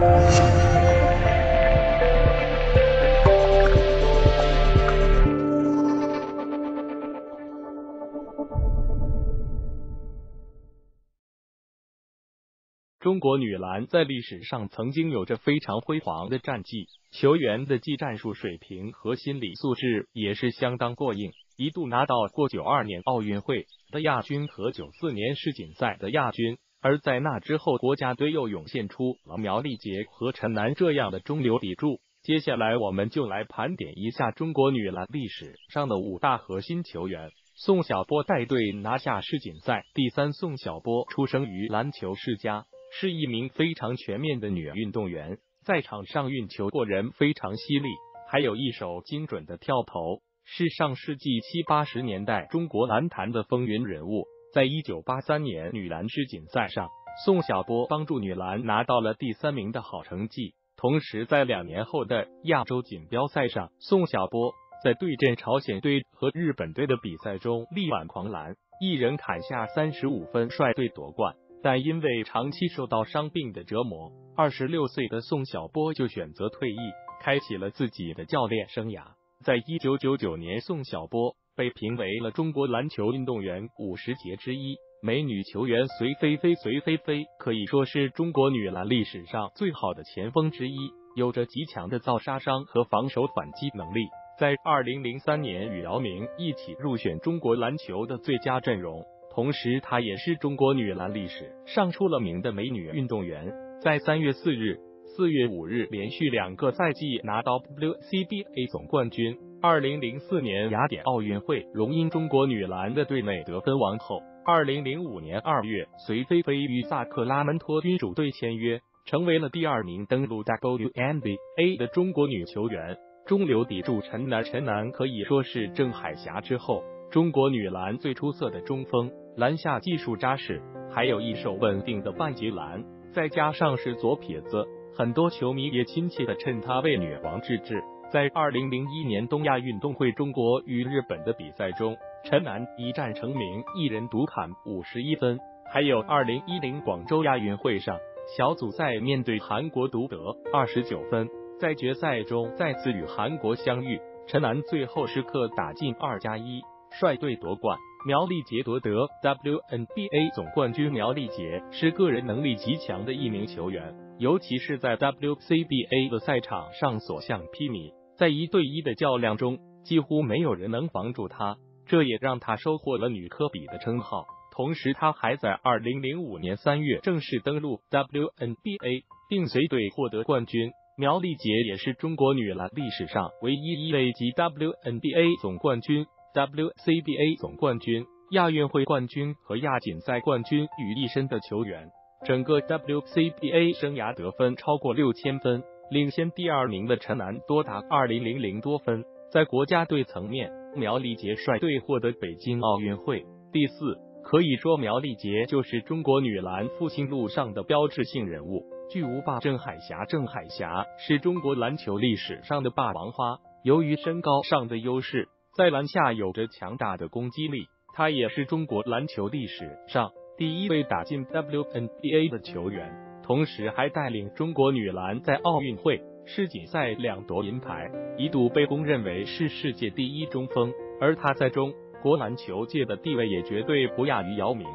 中国女篮在历史上曾经有着非常辉煌的战绩，球员的技战术水平和心理素质也是相当过硬，一度拿到过九二年奥运会的亚军和九四年世锦赛的亚军。而在那之后，国家队又涌现出了苗立杰和陈楠这样的中流砥柱。接下来，我们就来盘点一下中国女篮历史上的五大核心球员。宋晓波带队拿下世锦赛第三。宋晓波出生于篮球世家。是一名非常全面的女运动员，在场上运球过人非常犀利，还有一手精准的跳投，是上世纪七八十年代中国篮坛的风云人物。在一九八三年女篮世锦赛上，宋晓波帮助女篮拿到了第三名的好成绩。同时，在两年后的亚洲锦标赛上，宋晓波在对阵朝鲜队和日本队的比赛中力挽狂澜，一人砍下三十五分，率队夺冠。但因为长期受到伤病的折磨，二十六岁的宋晓波就选择退役，开启了自己的教练生涯。在一九九九年，宋晓波被评为了中国篮球运动员五十杰之一。美女球员隋菲菲，隋菲菲可以说是中国女篮历史上最好的前锋之一，有着极强的造杀伤和防守反击能力。在二零零三年，与姚明一起入选中国篮球的最佳阵容。同时，她也是中国女篮历史上出了名的美女运动员。在三月四日、四月五日连续两个赛季拿到 WCBA 总冠军。二零零四年雅典奥运会荣膺中国女篮的队内得分王后。二零零五年二月，隋菲菲与萨克拉门托君主队签约，成为了第二名登陆 WNBA 的中国女球员。中流砥柱陈楠，陈楠可以说是郑海霞之后。中国女篮最出色的中锋，篮下技术扎实，还有一手稳定的半截篮，再加上是左撇子，很多球迷也亲切的称她为“女王”之至。在二零零一年东亚运动会中国与日本的比赛中，陈楠一战成名，一人独砍五十一分。还有二零一零广州亚运会上，小组赛面对韩国独得二十九分，在决赛中再次与韩国相遇，陈楠最后时刻打进二加一。率队夺冠，苗立杰夺得 WNBA 总冠军。苗立杰是个人能力极强的一名球员，尤其是在 WCBA 的赛场上所向披靡，在一对一的较量中，几乎没有人能防住他，这也让他收获了“女科比”的称号。同时，他还在2005年3月正式登陆 WNBA，并随队获得冠军。苗立杰也是中国女篮历史上唯一一位集 WNBA 总冠军。WCBA 总冠军、亚运会冠军和亚锦赛冠军于一身的球员，整个 WCBA 生涯得分超过六千分，领先第二名的陈楠多达二零零零多分。在国家队层面，苗立杰率队获得北京奥运会第四，可以说苗立杰就是中国女篮复兴路上的标志性人物。巨无霸郑海霞，郑海霞是中国篮球历史上的霸王花，由于身高上的优势。在篮下有着强大的攻击力，他也是中国篮球历史上第一位打进 WNBA 的球员，同时还带领中国女篮在奥运会、世锦赛两夺银牌，一度被公认为是世界第一中锋。而他在中国篮球界的地位也绝对不亚于姚明。